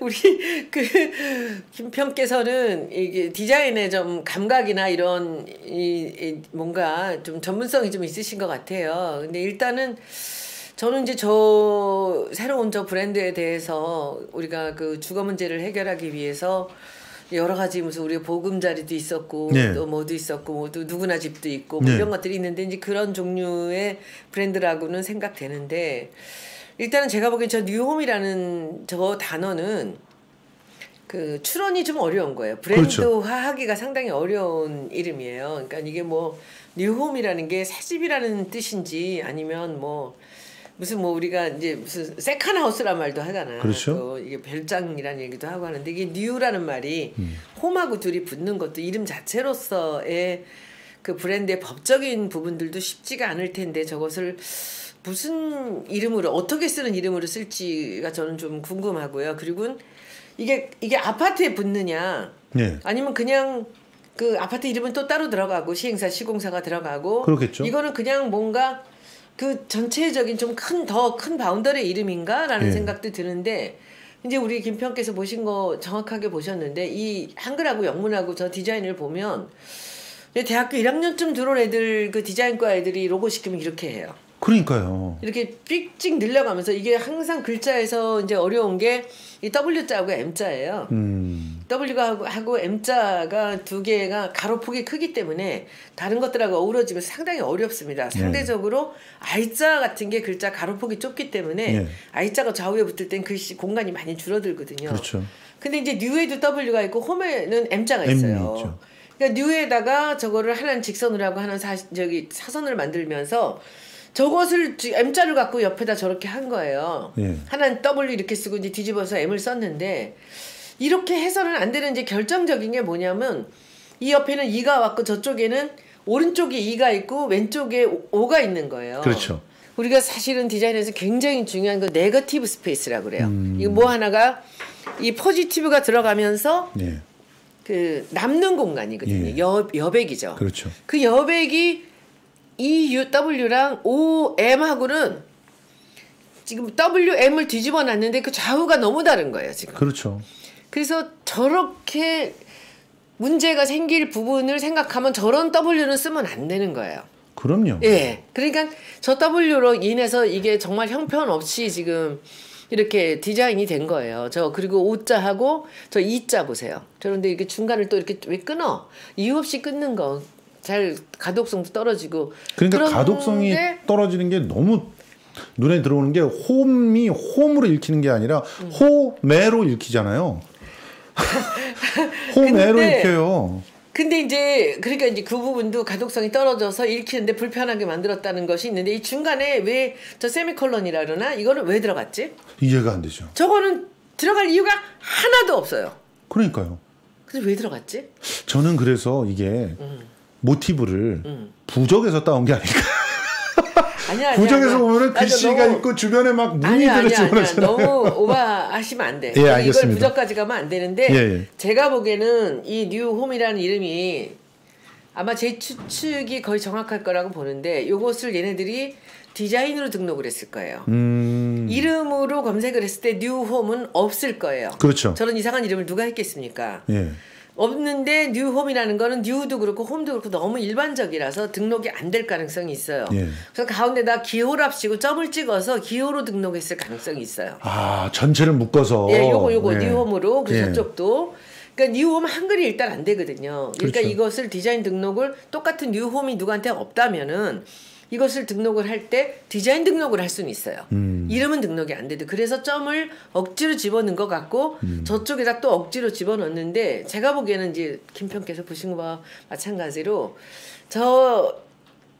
우리 그 김평께서는 이게 디자인에 좀 감각이나 이런 이, 이 뭔가 좀 전문성이 좀 있으신 것 같아요. 근데 일단은 저는 이제 저 새로운 저 브랜드에 대해서 우리가 그 주거 문제를 해결하기 위해서 여러 가지 무슨 우리 보금자리도 있었고 네. 또 뭐도 있었고 뭐또 누구나 집도 있고 뭐 네. 이런 것들이 있는데 이제 그런 종류의 브랜드라고는 생각되는데 일단은 제가 보기엔 저 뉴홈이라는 저 단어는 그 출원이 좀 어려운 거예요. 그렇죠. 브랜드화하기가 상당히 어려운 이름이에요. 그러니까 이게 뭐 뉴홈이라는 게 새집이라는 뜻인지 아니면 뭐 무슨 뭐 우리가 이제 무슨 second house란 말도 하잖아요. 그렇죠. 또 이게 별장이라는 얘기도 하고 하는데 이게 new라는 말이 음. home하고 둘이 붙는 것도 이름 자체로서의 그 브랜드의 법적인 부분들도 쉽지가 않을 텐데 저것을 무슨 이름으로 어떻게 쓰는 이름으로 쓸지가 저는 좀 궁금하고요. 그리고 이게 이게 아파트에 붙느냐 네. 아니면 그냥 그 아파트 이름은 또 따로 들어가고 시행사 시공사가 들어가고 그렇겠죠. 이거는 그냥 뭔가 그 전체적인 좀 큰 더큰 바운더리의 이름인가라는 예. 생각도 드는데 이제 우리 김평께서 보신 거 정확하게 보셨는데 이 한글하고 영문하고 저 디자인을 보면 대학교 1학년쯤 들어온 애들 그 디자인과 애들이 로고 시키면 이렇게 해요. 그러니까요. 이렇게 삑찍 늘려가면서 이게 항상 글자에서 이제 어려운 게 이 W자하고 M자예요. 음. W가 하고, 하고 M자가 두 개가 가로폭이 크기 때문에 다른 것들하고 어우러지면 상당히 어렵습니다. 네. 상대적으로 I자 같은 게 글자 가로폭이 좁기 때문에 네. I자가 좌우에 붙을 땐 글씨 공간이 많이 줄어들거든요. 그렇죠. 근데 이제 new에도 W가 있고 home에는 M자가 있어요. 있죠. 그러니까 new에다가 저거를 하나는 직선으로 하고 하나는 사, 저기 사선을 만들면서 저것을 지- M자를 갖고 옆에다 저렇게 한 거예요. 예. 하나는 W 이렇게 쓰고 이제 뒤집어서 M을 썼는데 이렇게 해서는 안 되는 이제 결정적인 게 뭐냐면 이 옆에는 E가 왔고 저쪽에는 오른쪽에 E가 있고 왼쪽에 O가 있는 거예요. 그렇죠. 우리가 사실은 디자인에서 굉장히 중요한 거 negative space라고 그래요. 음. 이거 뭐 하나가 이 포지티브가 들어가면서 예. 그 남는 공간이거든요. 예. 여, 여백이죠. 그렇죠. 그 여백이 EUW랑 OM하고는 지금 WM을 뒤집어 놨는데 그 좌우가 너무 다른 거예요, 지금. 그렇죠. 그래서 저렇게 문제가 생길 부분을 생각하면 저런 W는 쓰면 안 되는 거예요. 그럼요. 예. 그러니까 저 W로 인해서 이게 정말 형편없이 지금 이렇게 디자인이 된 거예요. 저 그리고 O자하고 저 E자 보세요. 그런데 이렇게 중간을 또 이렇게 왜 끊어? 이유 없이 끊는 거. 잘 가독성도 떨어지고. 그러니까 가독성이 떨어지는 게 너무 눈에 들어오는 게 홈이 홈으로 읽히는 게 아니라 음. 호매로 읽히잖아요. 호매로 근데 읽혀요. 근데 이제 그러니까 이제 그 부분도 가독성이 떨어져서 읽히는데 불편하게 만들었다는 것이 있는데 이 중간에 왜 저 세미콜론이라 그러나 이거는 왜 들어갔지? 이해가 안 되죠. 저거는 들어갈 이유가 하나도 없어요. 그러니까요. 근데 왜 들어갔지? 저는 그래서 이게 음. 모티브를 음. 부적에서 따온 게 아닐까. 아니야, 아니야. 부적에서 아니야. 보면은 글씨가 너무- 있고 주변에 막 무늬들을. 집어넣잖아요. 너무 오버하시면 안 돼. 예, 이걸 알겠습니다. 부적까지 가면 안 되는데 예, 예. 제가 보기에는 이 뉴홈이라는 이름이 아마 제 추측이 거의 정확할 거라고 보는데 요것을 얘네들이 디자인으로 등록을 했을 거예요. 음. 이름으로 검색을 했을 때 뉴홈은 없을 거예요. 그렇죠. 저런 이상한 이름을 누가 했겠습니까? 예. 없는데 뉴홈이라는 거는 뉴도 그렇고 홈도 그렇고 너무 일반적이라서 등록이 안 될 가능성이 있어요. 예. 그래서 가운데다 기호랍시고 점을 찍어서 기호로 등록했을 가능성이 있어요. 아 전체를 묶어서. 예, 요거 요거 예. 뉴홈으로 그래서 예. 저쪽도 그러니까 뉴홈 한글이 일단 안 되거든요. 그러니까 그렇죠. 이것을 디자인 등록을 똑같은 뉴홈이 누구한테 없다면은 이것을 등록을 할 때 디자인 등록을 할 수는 있어요. 음. 이름은 등록이 안 돼도 그래서 점을 억지로 집어넣은 것 같고 음. 저쪽에다 또 억지로 집어넣는데 제가 보기에는 이제 김평께서 보신 거와 마찬가지로 저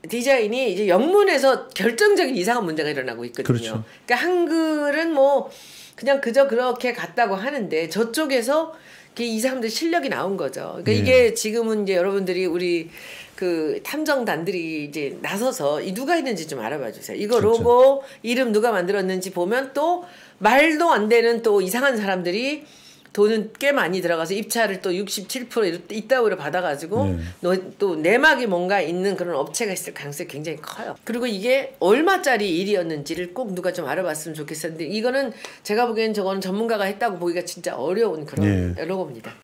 디자인이 이제 영문에서 결정적인 이상한 문제가 일어나고 있거든요. 그렇죠. 그러니까 한글은 뭐 그냥 그저 그렇게 갔다고 하는데 저쪽에서 이 사람들 실력이 나온 거죠. 그러니까 예. 이게 지금은 이제 여러분들이 우리 그 탐정단들이 이제 나서서 이 누가 했는지 좀 알아봐 주세요. 이거 진짜. 로고 이름 누가 만들었는지 보면 또 말도 안 되는 또 이상한 사람들이 돈은 꽤 많이 들어가서 입찰을 또 67% 이따위로 받아가지고 네. 너- 또 내막이 뭔가 있는 그런 업체가 있을 가능성이 굉장히 커요. 그리고 이게 얼마짜리 일이었는지를 꼭 누가 좀 알아봤으면 좋겠었는데 이거는 제가 보기엔 저거는 전문가가 했다고 보기가 진짜 어려운 그런 예. 로고입니다.